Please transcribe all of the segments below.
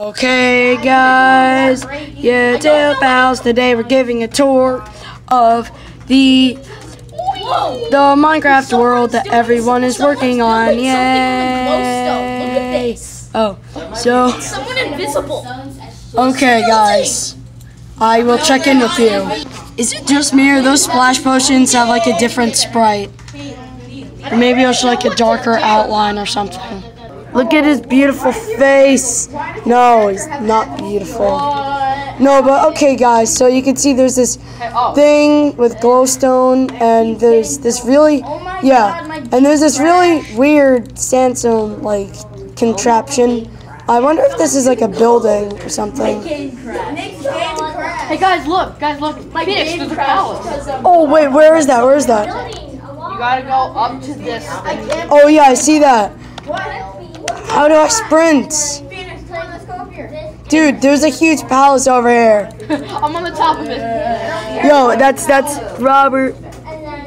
Okay, guys, yeah, Tail Pals. Today we're giving a tour of the the Minecraft world that everyone is working on. Yay! Oh, so Someone invisible. okay, guys, I will check in with you. Is it just me or those splash potions have like a different sprite? Or maybe it's like a darker outline or something. Look at his beautiful face. No, he's not beautiful. No, but okay, guys. So you can see there's this thing with glowstone, and there's this really, yeah, and there's this really weird sandstone like contraption. I wonder if this is like a building or something. Hey guys, look, guys, look. Phoenix, there's a palace. Oh wait, where is that? Where is that? You gotta go up to this thing. Oh yeah, I see that. How do I sprint? Dude, there's a huge palace over here. I'm on the top of it. Yo, that's that's Robert.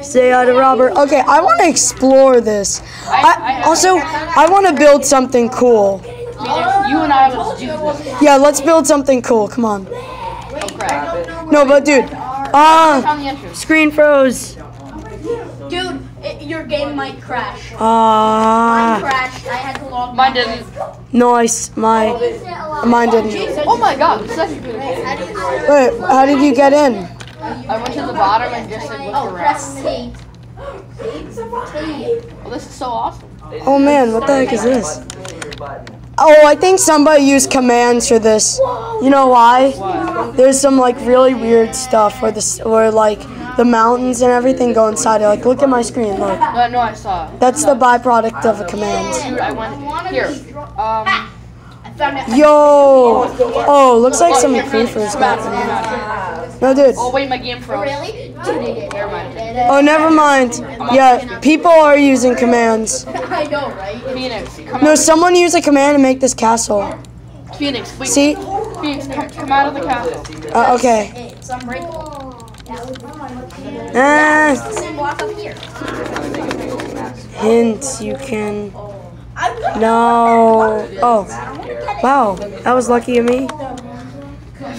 Say hi to Robert. Okay, I want to explore this. I, also, I want to build something cool. You and I will do this. Yeah, let's build something cool. Come on. No, but dude, ah, screen froze. Dude, it, your game might crash. Ah, Crashed. I had. Mine didn't. nice. My, mine didn't. Oh my god, this is actually cool. Wait, how did you get in? I went to the bottom and just like looked Oh, press around. T. Oh, this is so awesome. Oh man, what the heck is this? Oh, I think somebody used commands for this. You know why? There's some like really weird stuff where this, where like the mountains and everything go inside it. Like, look at my screen. Look, No, no, I saw. that's the byproduct of a command. Dude, I went here. Um, I found it. Yo! Oh, looks like some creepers got in. No, dude. oh wait, my game froze. Really? Never mind. Oh, never mind. Yeah, people are using commands. I know, right? Phoenix, come No, someone used a command to make this castle. Phoenix, wait. See? Phoenix, come, come out of the castle. Uh, okay. It's unbreakable. Ah, Same block up here. hint, you can. No. Oh. Wow, that was lucky of me.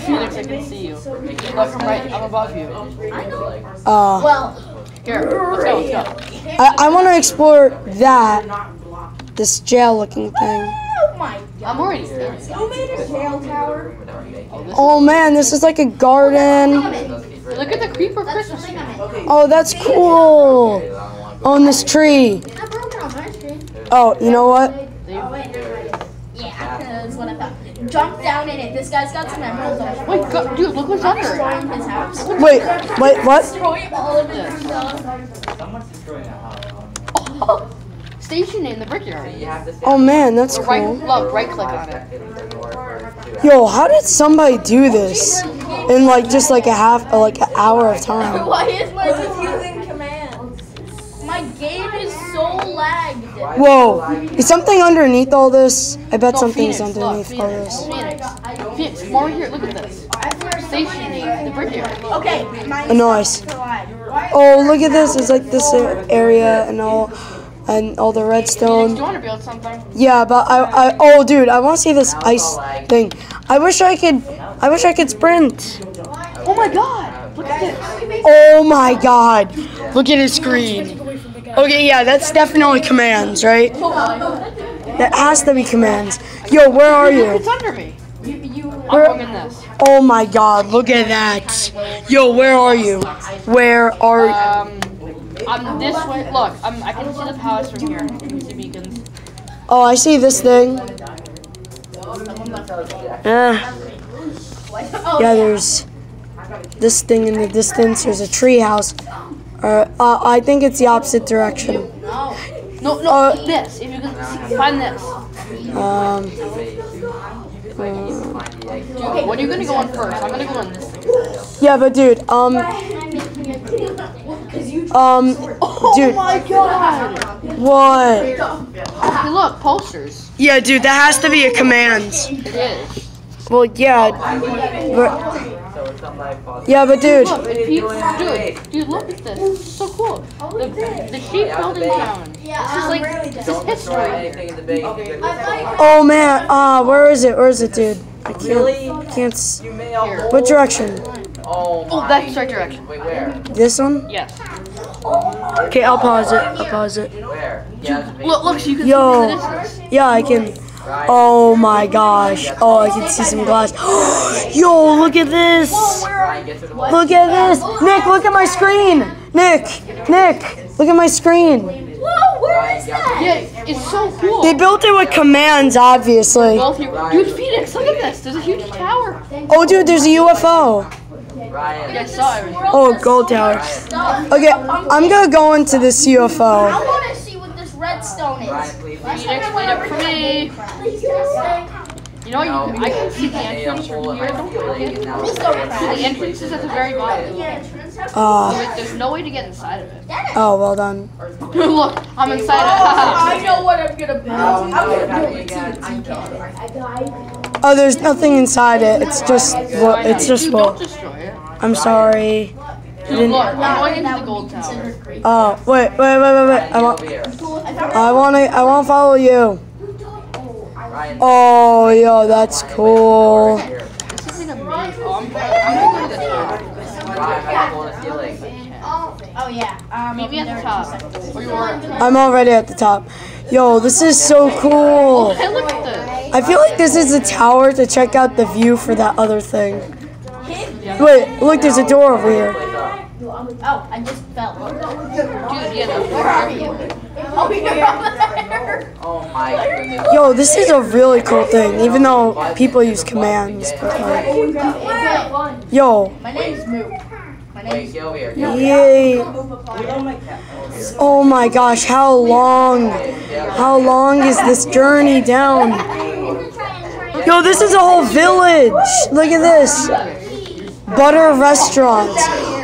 Phoenix, I can see you. Look, I'm right. I'm above you. Uh, Well, Here, let's go. Let's go. I, I want to explore that. This jail looking thing. oh I'm already there. Who made a jail tower? Oh man, this is like a garden. Look at the creeper Christmas tree. Oh, that's cool. On this tree. Not broken on my screen. Oh, you know what? Oh, yeah, that's what I thought. Jump down in it. This guy's got some emeralds on Wait, go, dude, look what's under destroying his house. Wait, wait, what? Destroy all of his stuff. Oh, station in the brickyard. Oh man, that's Right, cool. look, right click on it. Yo, how did somebody do this in like just like a half, or like an hour of time? Why is my using commands? My game is so lagged. Whoa, is something underneath all this? I bet No, something's Phoenix, look, underneath all Phoenix, this. Phoenix, Phoenix, come over here, look at this. Stationing the brickyard. Okay, Oh, nice. Oh, look at this. It's like this area and all, and all the Phoenix, do redstone. you want to build something? Yeah, but I, I, oh, dude, I want to see this ice thing. I wish I could, I wish I could sprint. Oh my god, look at this. Oh my god. Look at his screen. Okay, yeah, that's definitely commands, right? That has to be commands. Yo, where are you? It's you? under me. I'm Where- in this. Oh my god, look at that. Yo, where are you? Where are Um, I'm this way. Look, I'm, I can see the palace from here. I can see beacons. Oh, I see this thing. Ah. Yeah, there's this thing in the distance. There's a tree house. Uh, uh, I think it's the opposite direction. No, no, Uh, this. If you can find this. Um, Dude, when are you gonna go in first? I'm gonna go in this thing. yeah, but dude, um, um, dude, Oh my god! what? Hey, look, posters. Yeah, dude, that has to be a command. It is. Well, yeah. we're- somebody pause. Yeah, but dude, Look, What you Pete, dude, dude, look at this. It's so cool. The, the sheep building they- town. Yeah, It's just like really this Don't history. anything in the big. Okay. oh man, uh, where is it? Where is it, dude? I can't, Really? can't. s- You made a whole. What direction? Oh Oh, my. that's right direction. Wait, where? This one? Yes. Okay, I'll pause it. I'll pause it. Where? Yeah, it's Look, look, so you can Yo. see the. Yeah, I can. Oh my gosh. Oh, I can see some glass. Yo, look at this. Ryan, get to the Look at this. Nick, look at my screen. Nick, Nick, look at my screen. Whoa, where is that? Yeah, it's so cool. They built it with commands, obviously. Both. Dude, Phoenix, look at this. There's a huge tower. Oh, dude, there's a UFO. Ryan. Yeah, I. Oh, gold tower. Okay, I'm gonna go into this UFO. I UFO. want to see what this redstone is. Ryan, please. Phoenix, wait up for me. Please don't say. You know, No, you, I can see the made entrance from here. my Don't forget. and now Please it's don't red. crash. The entrance is at the very bottom. Uh, Wait, there's no way to get inside of it. oh, well done. Look, I'm inside I of it. know what I'm gonna build. Oh, no, I'm gonna happened build again. a tea Oh, there's nothing inside it. It's just, wo- it's just Dude, wood. I'm sorry. Dude, look, I'm going into the gold tower. Oh, wait, wait, wait, wait, wait. I want, get over here. I want to, I want to follow you. Oh, yo, that's cool. here. This isn't amazing. Oh, I'm, I'm gonna go to the top. Ryan, I can pull the ceiling. Oh yeah. Meet me at the top. Or you are. I'm already at the top. Yo, this is so cool. Oh, hey, look at this. I feel like this is a tower to check out the view for that other thing. Wait, look, there's a door over here. Oh, I just fell. Dude, yeah, no. Where are you? Oh, you're over there. Oh my goodness. Yo, this is a really cool thing, even though people use commands. But like, yo, My name's Moo. My Wait, name's get over here. yay! Oh my gosh, how long? How long is this journey down? Yo, this is a whole village. Look at this. Butter restaurant.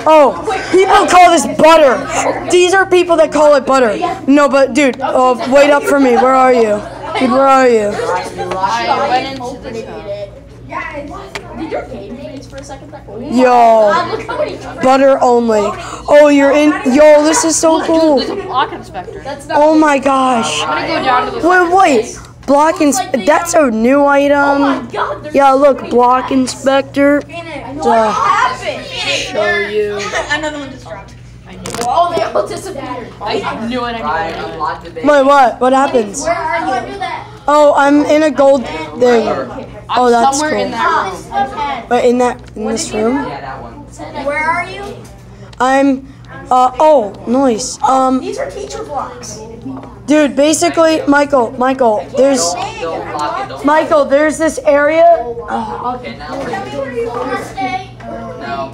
Oh, people call this butter. These are people that call it butter. No, but dude, oh, wait up for me. Where are you? Dude, where are you? I? Yo, butter only. Oh, you're in. Yo, this is so cool. Oh my gosh. Wait, wait. Block ins. That's a new Oh my item. God. Yeah, look, block inspector. What Uh, happened? show you. Another one just dropped. I knew it. Oh, they all disappeared. I knew it. I knew it. unlock the base. Wait, what? What happens? Where are you? Oh, I'm in a gold thing. Oh, that's somewhere in cool. that room. But in that, in this room, Yeah, that one. Where are you? I'm. Uh oh, noise. Um, These are teacher blocks. Dude, basically, Michael, Michael, there's, Don't, don't lock it. Don't Michael, there's this area. Okay, now we're Stay. No.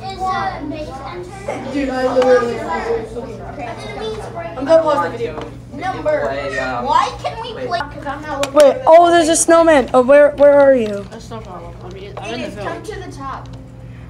Dude, I literally. I'm gonna pause the video. Number. Um, Why can we play? Because I'm not looking. Wait, oh, there's a snowman. Oh, where, where are you? That's no problem. I mean, I'm in the Come to the top.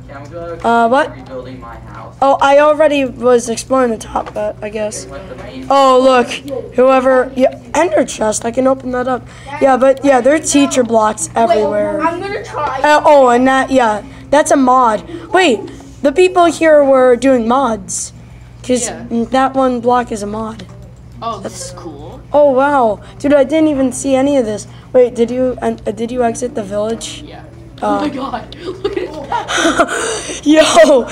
Can we go Uh, what? rebuilding my house? Oh, I already was exploring the top, but I guess. What the main Oh, look, whoever, yeah, ender chest, I can open that up. Yeah, but yeah, there are teacher blocks everywhere. I'm gonna try. Uh, oh, and that, yeah, that's a mod. Wait, the people here were doing mods. Because Yeah. that one block is a mod. Oh, this is cool. Oh, wow. Dude, I didn't even see any of this. Wait, did you, uh, did you exit the village? Yeah. Oh my god. Look at that. Yo,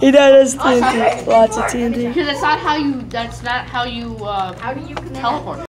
he does TNT. Lots of TNT. Because that's not how you. That's not how you uh, How do you connect? teleport.